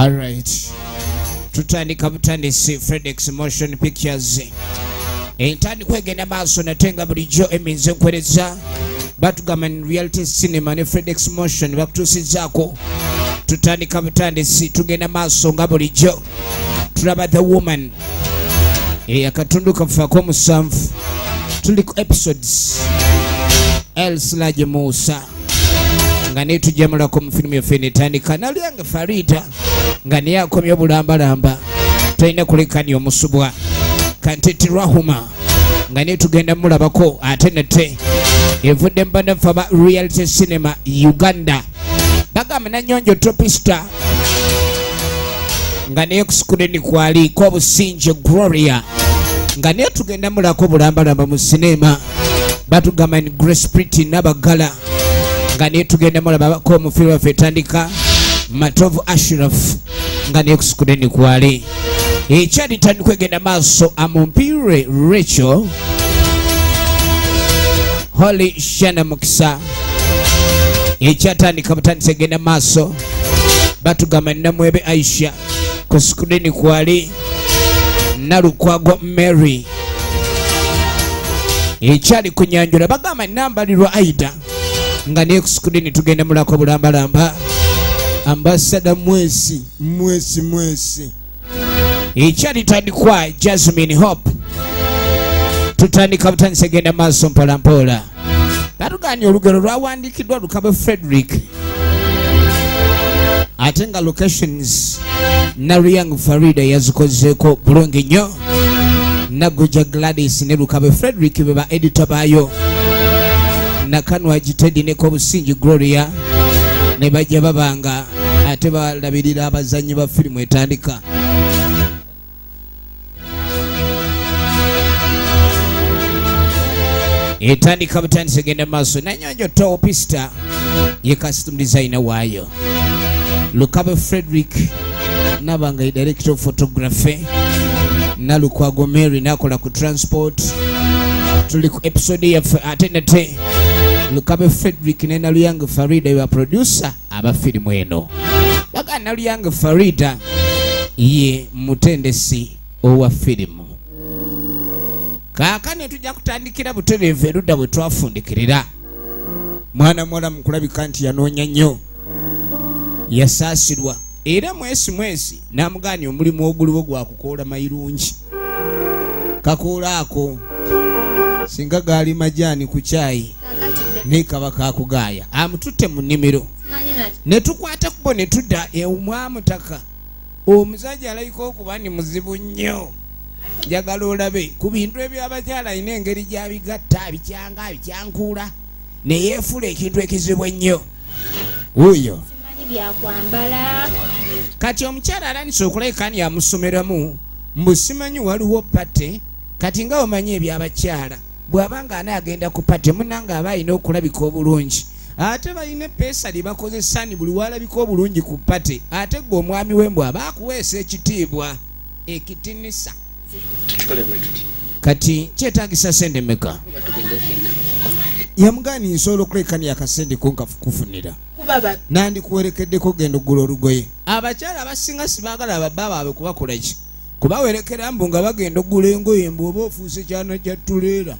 alright tutandika butandisi fredex motion pictures. Entandikwa egenda maaso nate nga bulijjo eminze nkwereza batugamba ni reality cinema ne fredex motion bakutuusizaako tutandika butandisi tugenda maaso nga bulijjo tulaba the woman. Akatundu kafe akomusanvu tuliko episodes. Elsilage musa nga netujamulako mu firimu yaffe netandika nalyange farida nga naye akomye obulambalamba talina kulekani omusubwa. Kanteti rahuma nga netugenda mulabako ate nate evudde mubanafa ba reality cinema uganda. Bagamba nanyonjo tropista nga naye kusikuleni kwaliko obusinje gloria nga naye tugenda mulako bulambalamba mu sinema batugamba ni grace priti nabagala nga naye tugenda mulabako omufiiri waffe etandika matovu ashraf nga naye kusikuleni kwali ekyali tandika egenda maaso amumpire rachel. Holy shana mukisa. Ekyatandika butandisa egenda maaso batugamba namwebe aisha kusikuleni kwali. Nalukwago mary. Ekyali kunyanjula bagamba nambalirwa aida nga naye kusikuleni tugenda mulako bulambalamba. Ambasada mwesi. Mwesi mwesi. Ekyali tandikwa jasmine hope. Tutandika butandisa egenda maaso mpolampola batuganye olugero lwawandikiddwa lukabe frederick. Ate nga locations nariyang farida yazikozeeko bulungi nnyo. Nagoja gladys ne lukabe frederick be ba edita baayo nakanwa gitedi neko obusingi gloria ne bajja babanga ate balabirira abazanyi ba firimu etandika. Etandika butandisa egenda maaso. Nanyonjo towo pista ye custom designer waayo. Lukabe frederick nabanga ye director of photography nalukwago mary nakola ku transport. Tuli ku episode yaffe ate nate lukabe frederick ne naluyange farida ba producer aba firimu eno. Baga naluyange farida ye mutendesi owa firimu kaakane tujja kutandikira butereevu erudda bwe twafundikirira mwana muwala mukulabika nti yanoonya nnyo. Yasaasirwa era mwesi mwesi n'amugaanya omulimu oguliwo gwakukoola mayirungi. Kakoola ako singa gaali majaani ku kyayi naye kaba kakugaaya amututte mu nnimiro. Ne tukwata kubo ne tudda eumwamutaka omusajja alabika okuba ni muzibu nnyo. Njagala olabe ku bintu ebyabakyala alina engeri gyabigatta abikyanga abikyankuula neyeefula ekintu ekizibu ennyo wuyo byakwambala. Kati omukyala alanisa okulabika ni amusomeramu mbu simanyi waliwo pate kati nga omanyi ebyabakyala bw'aba nga anaagenda ku pate munanga aba alina okulabika obulungi. Ate balina epeesa lye bakozesa ni buli walabika obulungi ku pate ate gwe omwami wembw aba akuweesa ekitiibwa ekitinisa. Kati kyetagisa sente meka yamugani nsobola okulekani akasente konkakufunira nandikuwerekeddeko genda ogula olugoye. Abakyala abasinga sibaagala ababba baabwe kubakola ki? Kubawerekera mbu nga bagenda ogula engoye mbu oba ofuuse kyana kyattuleera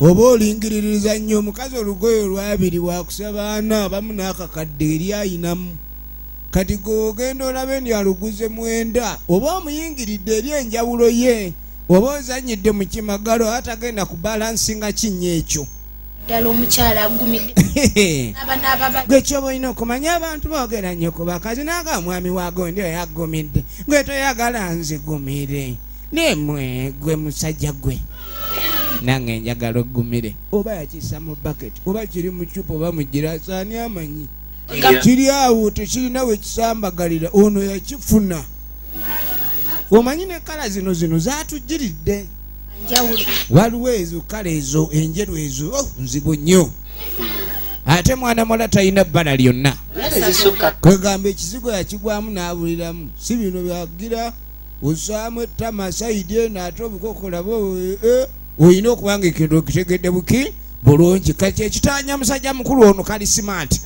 oba olingiririza nnyo omukazi olugoye olwabiri wakusaba ana abamu n'akakadde eri ayinamu. Kati gogenda olabe ndi aluguze mwenda oba omuyingiridde eri enjawulo ye oba ozanyidde mu kimagalo atagenda ku balansinga kinnya ekyo. Ddala omukyala agumidde aba n'ababa. Gwe kyoba olina okumanya abantu boogera nnyo ku bakazi naga mwami wagondi oyo agumidde gwe toyagala nzigumire. Nemwe gwe musajja gwe nange njagala ogumire oba yakisa mu baketi oba kiri mu cupa oba mu girasi ani amanyi? Kiri awo tekirina we kisambagalira ono yakifuna. Omanyi ne kala zino zino zatujjiridde njawulo. Waliwo ezo kale ezo enjeru ezo oh, nzibu nnyo. Ate mwana muwala talina bbala lyonna. Kwegamba ekizigo yakigwamu n'abuliramu. Si bino byagira osaamu ettama saidi eno ate obukokola bo olina okubanga ekintu okitegedde buki? Bulungi. Kati ekitanya musajja mukulu ono kali simaati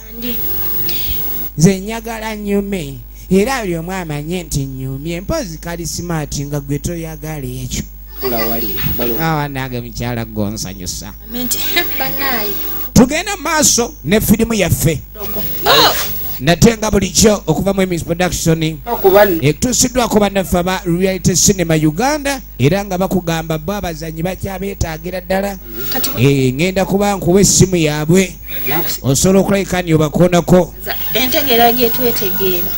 nze njagala nyume era buli omu amanye nti nyumye mpozi kali simaati nga gwe toyagala ekyo. Kulawali balo awa nange mukyala gonsanyusa tugenda mu maaso ne firimu yaffe nate nga bulijjo okuva mu emis production. Okuba ekutuusiddwako bannaffe aba reality cinema uganda era nga bakugamba bo abazanyi bakyabeetaagira ddala. Eh, ngenda kuba nkuwa essimu yaabwe. Osobola okulabika ni obakoonako. Entegeera gyetwetegeera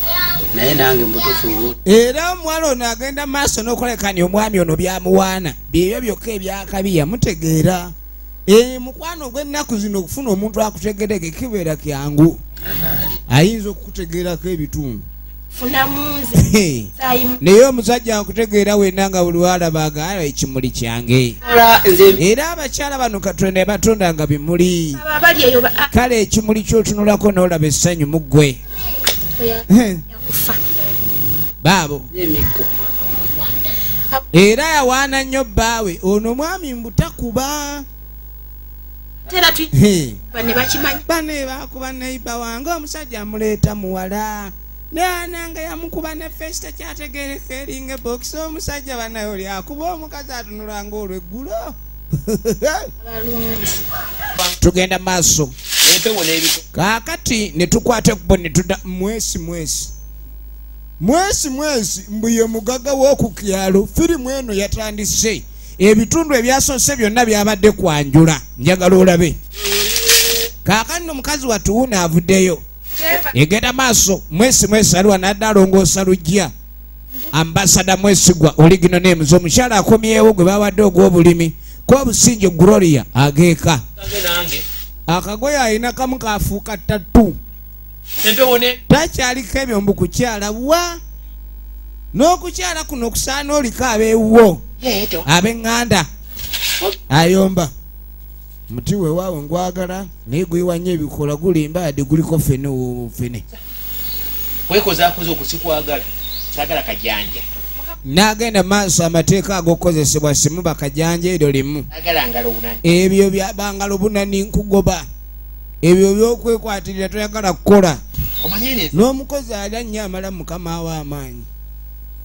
naye nange mubutuufu iwo era omuwala ono agenda maaso n'okulabika ni omwami ono byamuwaana. Byebyo byokka ebyakabi yamutegeera mukwano ogw'ennaku zino okufuna omuntu akutegereke kibeera kyangu. Ayinza okukutegeerako ebitundu. Naye omusajja akutegeera wenna nga buli walabaga ala ekimuli kyange. Era abakyala bano katonda batunda nga bimuli. Kale ekimuli kyotunulako n'olaba essanyu mu ggwe. Eh, baabo. Era yawaana nnyo bbaawe. Ono mwami mbutakuba tera bane bakimanyi. Bane bakuba neiba wange omusajja amuleeta muwala. Nananga yamukuba ne fesita kyategereka eringa ebokisi omusajja banaye oli akuba omukazi atunula ngaolweggulo abalungi tugenda maaso. Kaakati ne tukwata ekubo ne tuda mwesi mwesi. Mwesi mwesi mbu ye mugaga w'okukyalo firimu eno yatandise ebitundu ebyasoose byonna byabadde kwanjula njagala olabe. Kaakati no mukazi watuwuna avuddeyo egenda maaso mwesi aliwa nadde alongoosa lujja ambasada mwesigwa oligino nemuzi omukyala akomyewo gwe bawadde ogw'obulimi kwobusinje gloria ageeka. Akagoye alina kamu empewo ne takyaliko ebyo mbu kukyala wa n'okukyala kuno okusaana oliko abeewuwo ab'eŋŋanda ayomba. Muti weewaawe ngwagala naye gwiwanya ebikola gulimba adi guliko fene wo- fene kwekozaakoza okusikwagala saagala kajanja. N'agenda maaso amateeka ag'okukozesebwa simu bakajanja eryo limu. Obunani ebyo byabangalo bunani nkugoba. Ebyo by'okwekwatirira toyagala kukola. N'omukozi alya nnyo amala mukama we amaanyi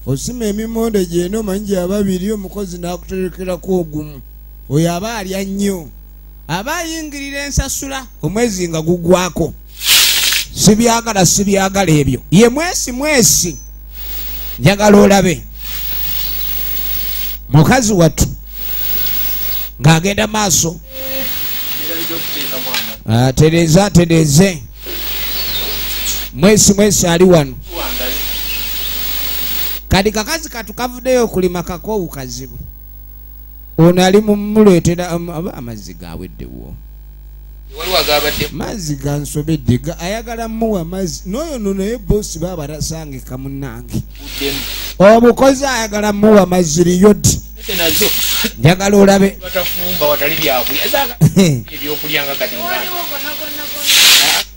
osima emimonde gyena omanyi gyababiri omukozi n'akuterekerako ogumu. Oyo aba alya nnyo. Aba ayingirira ensasula omwezi nga gugwako. Sibyagala sibyagala ebyo. Ye mwesi mwesi. Njagala olabe. Mukazi wattu ng'agenda maaso. Atereze atereze mwesi mwesi ali wano kati kakazi katu kavuddeyo okulima kakoowu kazibu. Ono ali mumuleetera aba amazzi agabadde? Mazzi gansobedde ga- ayagala muwa mazzi. N'oyo no naye bosi baba tasangika munnange omukozi ayagala muwa mazzi liyodi njagala olabe.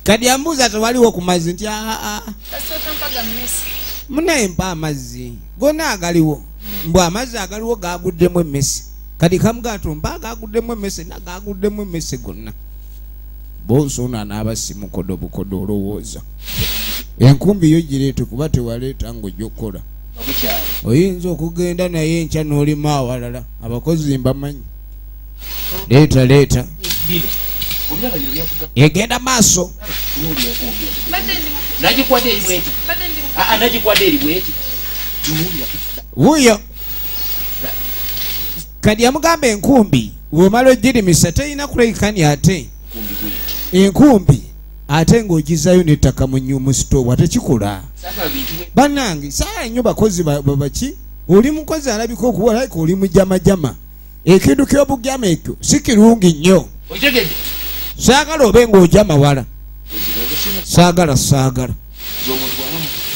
kati ambuuza tewaliwo ku mazzi nti aa munaye mpa amazzi gonna agaliwo. Mbw amazzi agaliwo gaguddemu emmese. Kati kamugato mpa gaguddemu emmese nagaguddemu emmese gonna. Boosi ono anaaba simukodo bukodo olowooza. Enkumbi yo gireete kuba tewaleeta obukyalo oyinza okugenda naye enkya n'olimu awalala abakozi mbamanyi. Leeta leeta. Egenda maaso. Tunuulya enkumbi eno. Nagikwadde eri bweti tunuulya wuuyo kati yamugamba enkumbi bw'omala ogirimisa terina kulekani ate. Enkumbi ate ng'ogizayo n'ettaka mu sitoowa bwe bannange saala nnyo bakozi ba- ba- baki oli mukozi alabika okuba like oli mujamajama ekintu ky'obujama ekyo si kirungi nnyo saagala obe ng'ojama wala. Saagala saagala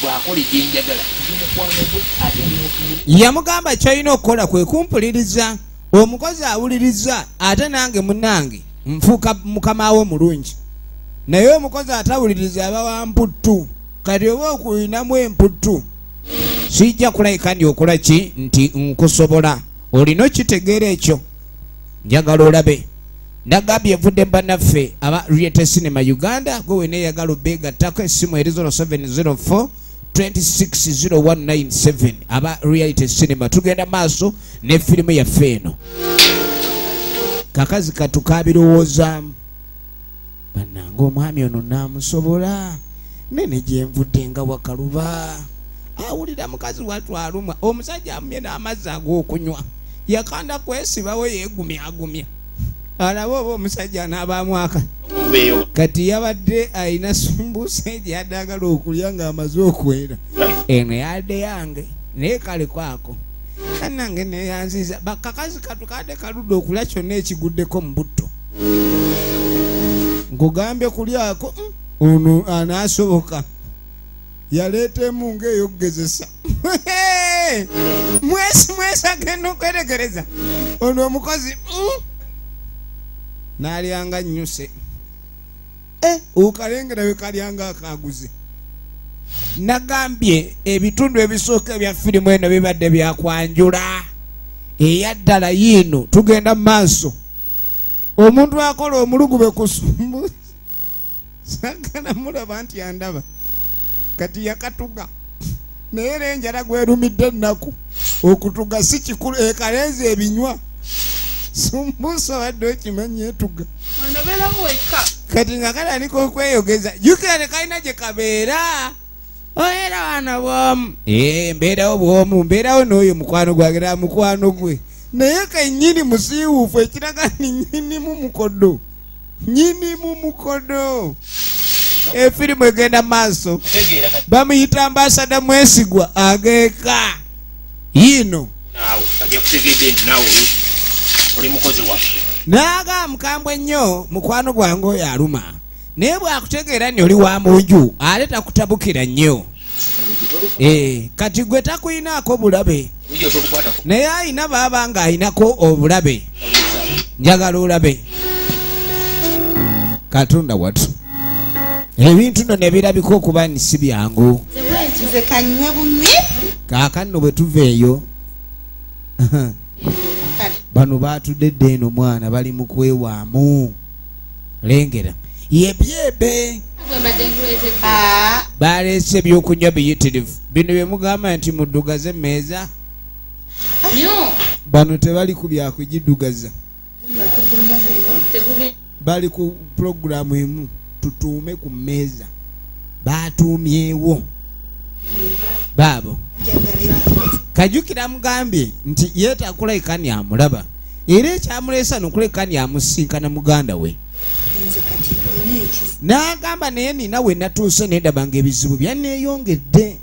bwakola egyenjagala ndi mukwano gwe ate ndi mutumuli yamugamba kyolina okukola kwe kumpuliriza omukozi awuliriza ate nange munange nfuuka mukama we mulungi. Naye omukozi atawuliriza aba wa mputtu kati oba okulinamu emputtu sijja kulayika ndi okola ki nti nkusobola. Olina okitegeera ekyo? Njagala olabe. Nagambye evudde bannaffe aba riete cinema uganda gwe weneeyagala obeegattako essimu eri 0704 2600197 aba reality cinema. Tugenda maaso ne firimu yaffe eno. Kakazi katukabirowoozaamu bannanga omwami ono namusobola nene gyenvudde nga wakaluba. Awulira mukazi watwalumwa omusajja amumye n'amazzi ag'okunywa yakanda kwesibawo yeegumyagumya alaba oba omusajja anaabamwaka kati yabadde alina sumbusa gyadagala okulya ng'amaze okwera. Eno yadde yange naye kale kwako. Kanange neyanziza bakakazi katukadde kaludde okulya kyonna ekiguddeko mu butto. Nkugambye kulyako mm, ono anaasoboka. Yaleetemu ngaeyokugezesa mwesi mwesi agenda okweregereza. Ono omukozi mm, n'alyanga nnyuse. Eh, okalengera bwe kalyanga akaguze nagambye ebitundu ebisooka ebya firimu eno bibadde byakwanjula eyaddala yiino tugenda mu maaso. Omuntu akola omulugube kusumbu. Sagala mulaba nti andaba kati yakatuga. Naye era enjala gwerumidde ennaku okutuga si kikulu ekalenza ebinywa sumbusa badde okimanyi etuga. Onoberamu wekka. Kati nga kalanika okweyogeza jukira tekalina gye kabeera. Oera wana bwomu. Ee mbeerawo bwomu mbeerawo n'oyo mukwano gwagera mukwano gwe. Naye kenyini musiiwuufu ekiraga ni nyinimu mukodo. Nyinimu mukodo. Efirimu egenda maaso. Bamuyita ambasada mwesigwa ageeka. Yiino naawe kati yakutegedde nti naawe oli- mukozi waffe naaga mukambwe nnyo mukwano gwange oyo aluma. Naye bwakutegeera nti oli wa munju ate takutabukira nnyo. Eh, kati gwe takuyinaako bulabe naye ayina baaba nga ayinako obulabe. Njagala olabe. Katonda watu ebintu no ne birabika okuba ni si byangu. Bunywi kaakanno bwe tuva eyo bano batudedde eno mwana bali mu kwewaamu. Lengera. Yebyebe aa baleese ebyokunywa biyitirivu. Bino bye mugamba nti muddugaze emmeeza bano tebali ku byakugiddugaza bali ku pulogulaamu emu. Tutuume ku mmeeza. Batuumyewo baabo. Kajukira mugambye nti yeetakulekani amulaba. Era ekyamuleesa nokulekani amusinkana muganda we. N'agamba naye nina we natuuse nedaba nga ebizibu byanneeyongedde.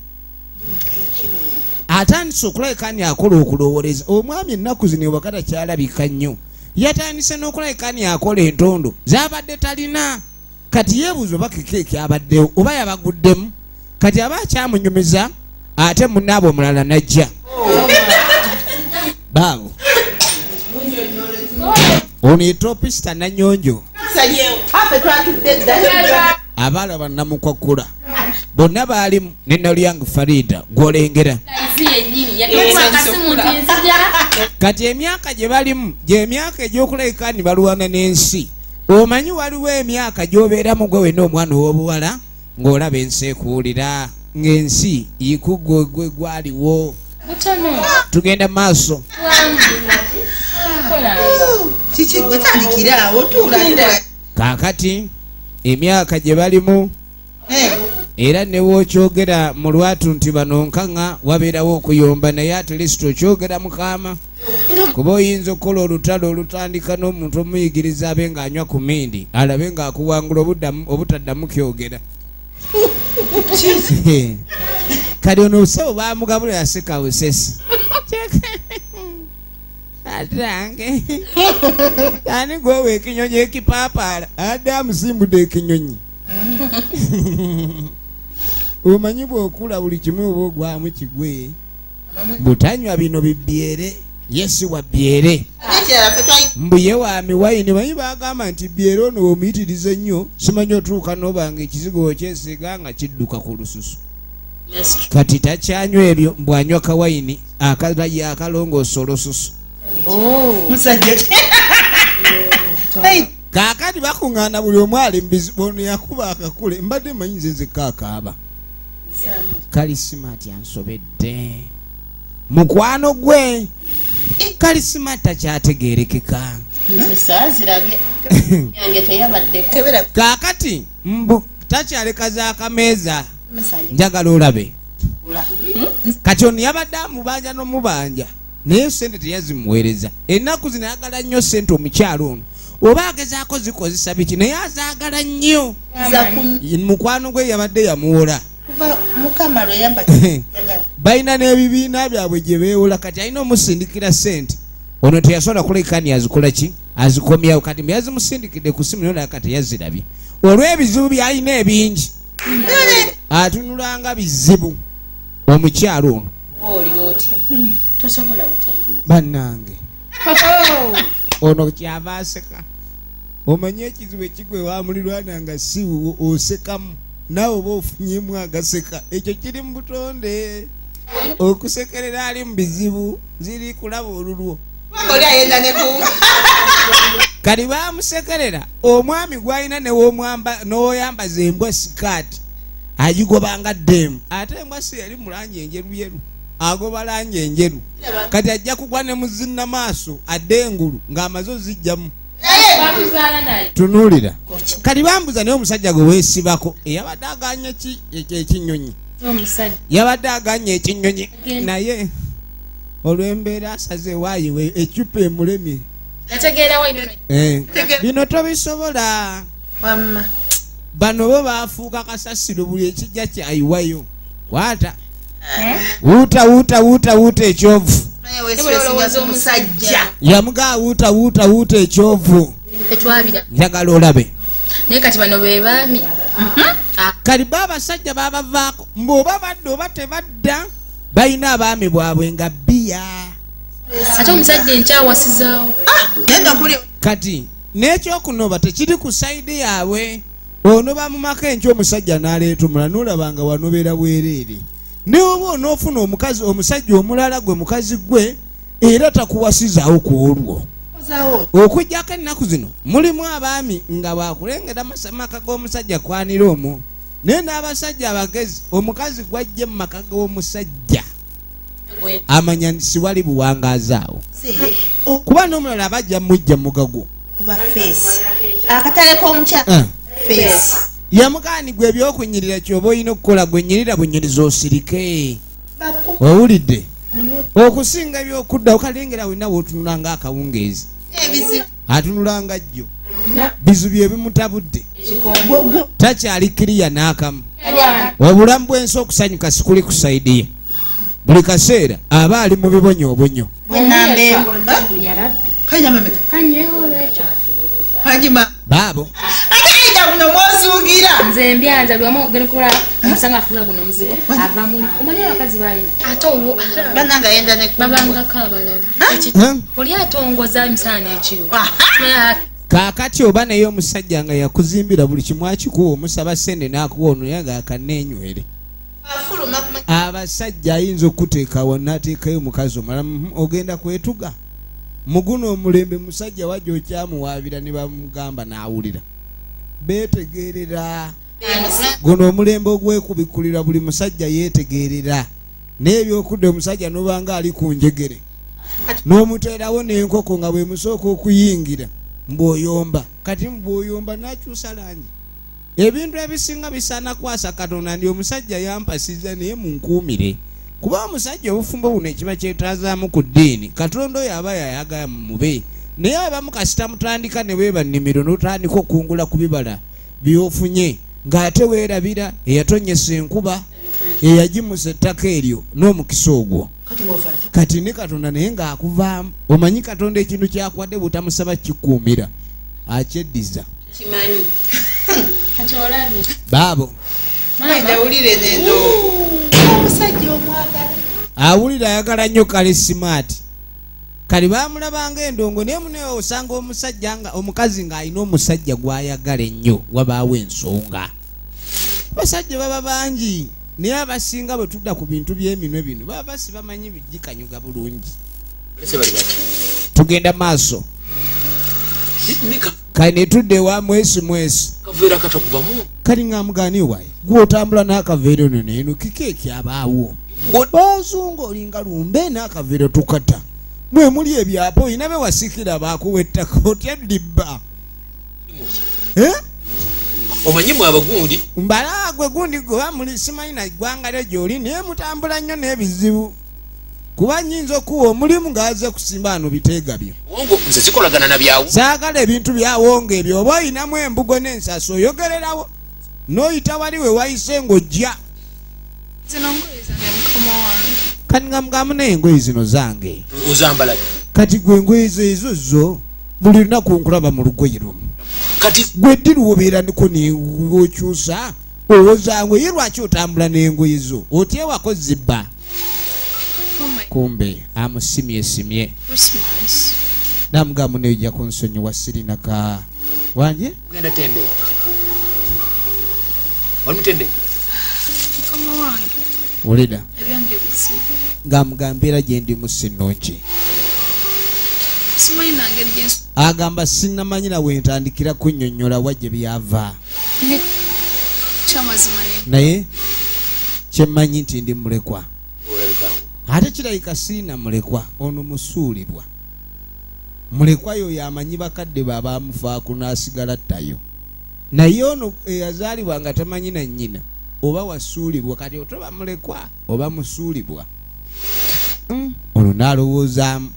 Atandise okulabikani akola okulowooleza. Omwami ennaku zino ewaka takyalabika nnyo. Yatandise n'okulabikani akola entondo. Zabadde talina. Kati yeebuuza oba kekeeki abaddewo oba yabaguddemu kati aba akyamunyumiza ate munaaba omulala najja. Baawo. Ono etopista nanyonjo. Abaala bannamukwakula. Bonna baalimu ne nalyang farida gwolengera. Kati emyaka gye balimu gyemyaka egyokulabikani balwana n'ensi omanyi waliwo emyaka gy'obeeramu gwe wenna omwana ow'obuwala ng'olaba ensi ekuwulira ng'ensi yikugwe gwe gwaliwo. Tugenda maaso. Kaakati emyaka gye balimu era ne wookyogera mu lwatu nti bano nkaŋŋa wabeerawo okuyomba naye ate lisiti okyogera mukama kuba oyinza okukola olutalo olutandika n'omuntu omuyigiriza abe ng'anywa ku mindi alabe ng'akuwangula obutaddamu kyogera kali ono obusawo bamugabula yaseka busesi atange. Ani gwewa ekinyonyi ekipaapaala adde amusimbudde ekinyonyi. Omanyi bw'okula buli kimu oba ogwamu kigwe? Butanywa bino bibyere yesi wa byere ekirala fe twayi mbuye wami wayini manyi bagamba nti byere ono womuyitirize nnyo simanyi otuuka nobanga ekizigo okyesiga nga kidduka ku lususu. Kati takyanywa ebyo mbwanywa kawayini akalayi akalongoosa olususu. Musajja. Kaakati bakuŋŋaana buli omu ali mubizibu ono yakuba akakule mbadde manyi nze nzekka akaaba kalisimaati ansobedde. Mukwano gwe kalisimaati takyategerekeka. Kaakati mbu takyaleka za kameeza Musajja. njagala olabe. Kati ono yabadde amubanja n'omubanja naye sente teyazimuweereza. Ennaku zino ayagala nnyo sente omukyalo ono. Oba agezaako zikozesa biki? Naye azaagala nnyo. Mukwano gwe yabadde yamuwola balina n'ebibiina byabwe gye beewola kati alina omusindikira sente ono teyasobola kulekani azikola ki? Azikomyawo. Kati byazimusindikidde ku simu nolaba kati yazirabye. Olw'ebizibu byalina ebingi. Atunulanga bizibu. Omukyalo ono. Bannange. Ono kyava aseka. Omanye ekizibu ekigwe wamulirwana nga si wo osekamu. Naawe oba ofunyemu agaseka. Ekyo kiri mu butonde okusekerera ali mu bizibu ziri kulaba olulwo. Oli ayenda ne ku kati bamusekerera omwami gwalina n'oyambaza embwa sikaati agigobanga ddemu ate embwa si yali mu langi enjeruyeru agoba langi enjeru. Kati ajja kugwa ne muzinna maaso adde engulu ng'amaze ozijjamu tunuulira. Kati bambuza naye omusajja gwe weesibako eyabadde aganya ki ekyo ekinyonyi yabadde aganya ekinyonyi naye olw'embeera asaze waayiwe ecupa emulemye. Eh, bino tobisobola. Bano bo bafuuka kasasiro buli ekijja kyayiwayo. Waata wuuta wuuta wuuta wuuta ekyovu. Yamugaa wuuta wuuta wuuta ekyovu. Njagala olabe naye kati bano be baami. Ah, kati ba abasajja babavaako mbw'oba badda oba tebadda balina abaami bwabwe nga bbiya. Ate omusajja enkyawasizaawo kuli kati n'ekyokunoba tekiri ku sayidi yaabwe onoba mu maka enkya omusajja n'aleeta omulala n'olabanga wanobera bwereere ne oba onoofuna omukazi omusajja omulala gwe mukazi gwe era takuwasizaawo ku olwo okugjako ennaku zino mulimu abaami nga bakulengera masa- maka g'omusajja kwanira omwo naye n'abasajja abagezi omukazi gwajje mu maka g'omusajja. Amanya siwali buwangaazi awo. Kuba n'omulala abajja mujja mugagwo akatale k'omukya Eh. yamugaanigwa ebyokunyirira kyoba olina okukola gwe nyirira bunyiriza osirike. Owulidde okusinga ebyokudda okalengera wenna wootunula nga akawungeezi ebizibu atunula nga jjo. Bizu bye bimutabudde. Takyali kiriya n'akamu. Obulamu bw'ensi okusanyuka sikuli ku sayidi ye. Buli kaseera aba ali mu bibonyoobonyo baabo ayita guno mwozuugira nze mbyanza okukola omusanga afuula guno omuzigo ava muli omanyi abakazi balina ate owo bananga yenda ne ku babangako abalala. Oli atongoza emisana ekiro. Kaakati oba naye omusajja nga yakuzimbira buli kimu akikuwa omusaba sente n'akuwa ono naye nga kuma abasajja ayinza okuteekawo n'ateekayo omukazi omulala mhm, ogenda kwetuga. Muguno omulembe musajja wajja okyamuwaabira ne bamugamba n'awulira beetegeerera. Guno omulembe ogwekubikulira buli musajja yeetegeerera. N'ebyokudda omusajja nobanga ali ku njegere. N'omuteerawo n'enkoko nga bwe musooka okuyingira mbw'oyomba kati mbw'oyomba n'akyusa langi. Ebintu ebisinga bisaana kwasa katonda ndi omusajja yampasiza naye munkuumire. Kuba omusajja obufumbo buno ekiba kyetazaamu ku ddiini katonda oyo aba yayagala mube naye abamu kasita mutandika ne weeba nnimiro n'otandika okungula ku bibala byofunye ng'ate weerabira eyatonyesa enkuba eyagimusa ettaka eryo n'omukisa ogwo. Kati ne katonda naye ng'akuvaamu omanyi katonda ekintu kyakwadde butamusaba kikuumira akyeddiza. Baabo. Awulira ayagala nnyo kale simaati kali bamulabanga endongo naye munewe osanga omusajja nga omukazi ng'alina omusajja gw'ayagala ennyo wabaawo ensonga. Basajja baba bangi naye abasinga bwe tudda ku bintu by'eminwe bino baba basi bamanyi bigikanyuga bulungi. Tugenda maaso. Kale ne tudda ewa mwesi mwesi kali nga mugani waye gwotambula n'akaveero no neno kikeeki abaawo? Bazunga olinga lumbe n'akaveero tukata mwe muli ebyapa oyina be wasikira baakuwa ettaka otya ddibba Eh? omanyi mwe abagundi mbala gwe gundi gwe muli simanyi na ggwanga lyo gy'oli naye mutambula nnyo n'ebizibu. Kuba nyinza okuwa omulimu ng'aze kusimba ano biteega byo. Wongo nze zikolagana na byawo saagala ebintu byawonga ebyo oba oyinamu embugo n'ensasi oyogererawo n'oyita wali we wayise ng'ojja. Zino ngoye zange mukama wange kati nga mugamu n'engoye zino zange. Ozambala kati gwe engoye zo ezo zo buli lunaku nkulaba mu lugoye lumu. Kati gwe ddi luwobeera ndiko neokyusa owozangwe ye lwaki otambula n'engoye zo? Otyewako zibba? Kumbe. Amusimye simye. Christmas namugamu neojja kunsonyiwa sirinaka. Wanje genda tembe wange wulira ebyange bizibu ng'amugamba era gye ndi musinonki simanyi nangeri gyensu agamba sinamanyira wentandikira kunnyonnyola wa gye byava naye kyemmanyi nti ndi mulekwa. Ate kirabika sirina mulekwa ono musuulirwa. Mulekwa yoyo amanyi bakadde be abamufaako n'asigala ttayo. Naye ono eyazaalibwa nga tamanyi na nnyina oba wasuulibwa kati otoba mulekwa oba musuulibwa. Mm, ono n'alowoozaamu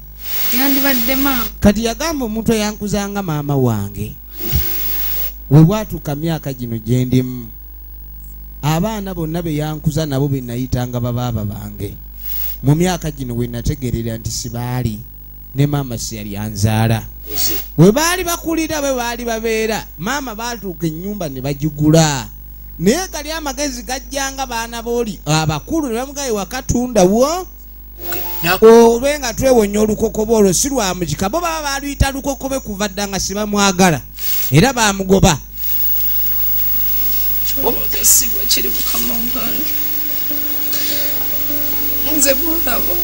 yandibadde maama. Kati yagamba omuntu eyankuzanga maama wange we bwatuuka myaka gino gye ndimu abaana bonna be yankuza nabo be nayitanga babaaba bange. Mu myaka gino we nategerera nti sibaali ne maama si yali anzaala. We baali bakulira bwe baali babeera. Maama baatuuka ennyumba ne bagigula naye gali amagezi gajjanga baana booli abakulu ne bamugaye wakatundawo olwe nga twewonya olukokobe olwo si lwa mukika bo baba baluyita lukokobe kuva dda nga sibamwagala era bamugoba kyolowooza sigwa kiri mukama wange nze bwolaba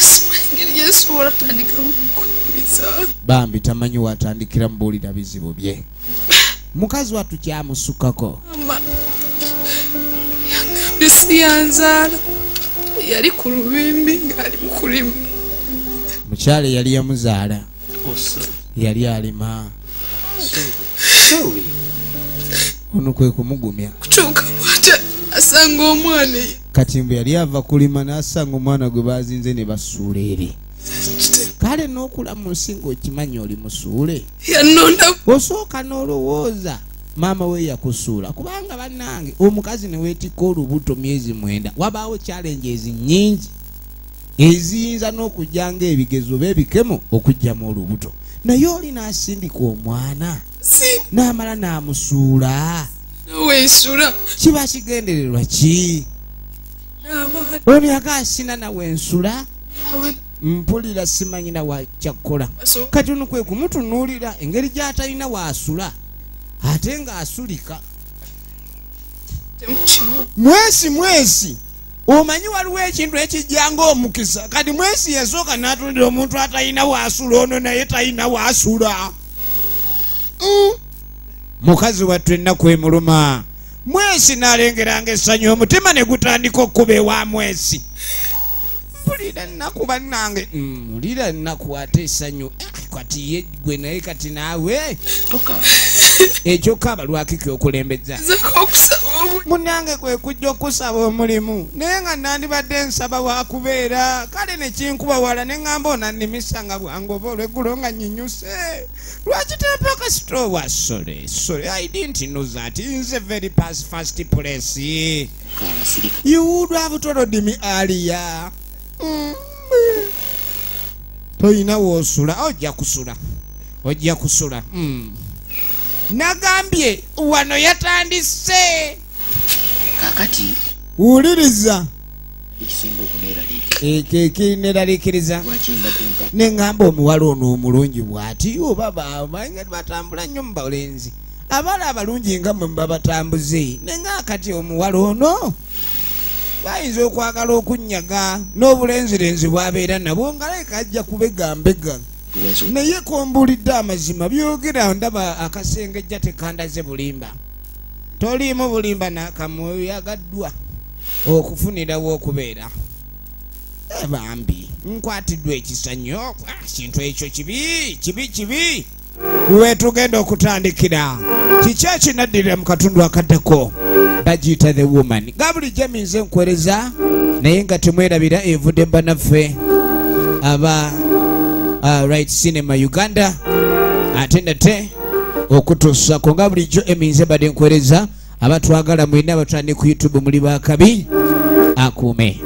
simanyi ngeri gyensobola tandikamu kuyimiza bambi tamanyi watandikira mubuulira bizibu bye mukazi wattu kyamusukkako mama yangambye siyanzaala yali ku lubimbi ng'ali mu kulima. Mukyala eyali yamuzaala ose yali alima. Ono kwe kumugumya. Kutuuka bwatya asanga omwana kati mbu yali ava kulima n'asanga omwana gwe bazinze ne basuula eri kale n'okula mu nsi ng'okimanyi oli musuule? Osooka n'olowooza maama we yakusuula. Kubanga bannange omukazi ne weetikka olubuto myezi mwenda wabaawo ezi nnyingi. Eziyinza n'okujja ng'ebigezo oba ebikemo okugjamu olubuto. Naye oli n'asindika omwana. N'amala n'amusuula. Naweensula kiba kigendererwa ki? Ono yagaasina nawe ensula mpulira simanyina wakyakkola kati ono kwe kumutunuulira engeri gy'atalina waasula ate ng'asulika. Mwesi mwesi omanyi waliwo ekintu ekijja ng'omukisa. Kati mwesi yasooka n'atulira omuntu atalina waasula ono naye talina waasula Mm. mukazi wattu ennaku emuluma. Mwesi n'alengeranga essanyu omutima ne gutandika okkuba ewa mwesi mpulira ennaku bannange. Mm, mpulira ennaku ate essanyu. Ah, kati ye gwe naye kati naawe. Toka. Ekyokaaba lwaki kyokulembeza munange kwe kujja okusaba omulimu. Naye nga nandibadde nsaba wakubeera kale nekinkuba wala neŋŋamba onannimisa nga bwange oba olweggulo nga nyinyuse lwaki tepaka sitowa sole? Sole i didn't know that. Nze very pass first place you would have told me earlier Mm. Toyina woosula ojja kusula. Ojja kusula. Mm. nagambye wano yatandise. Kakati wuliriza. ekyo mbadde nka neŋŋamba omuwala ono omulungi bw'ati oba bamanyi batambula nnyo mu balenzi. Abala abalungi nga mwe mubabatambuze neŋŋaa kati omuwala ono bayinza okwagala okunyaga n'obulenzirenzi bwabeera nabwo nga leka ajja kubegambega. Naye kombulidde amazima byogera ndaba akasengejja tekandaze bulimba. Toliimu bulimba nakamweyagaddwa okufunirawo okubeera Eh, bambi nkwatiddwa ekisa nnyo Ah, kintu ekyo kibi kibi kibi. Wetugenda okutandikira kiki ekinaddira mu katundu akaddako bagiyita the woman nga bulijjo eminze nkwereza naye nga temwerabira evudde banaffe aba right cinema uganda ate nate okutuusako nga bulijjo eminze badde nkwereza abatwagala mwina abatwani ku youtube muli bakabi akuume